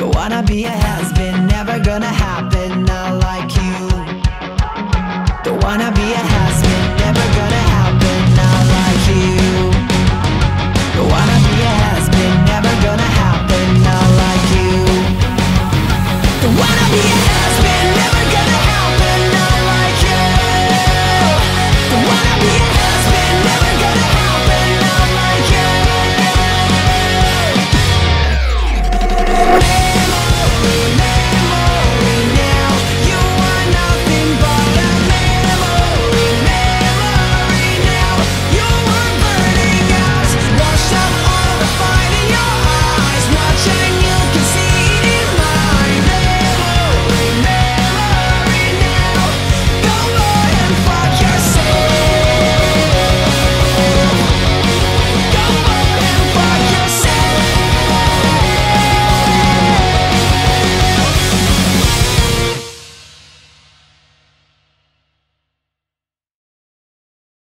Don't wanna be a has-been, never gonna happen, not like you. Don't wanna be a has-been, never gonna happen, not like you.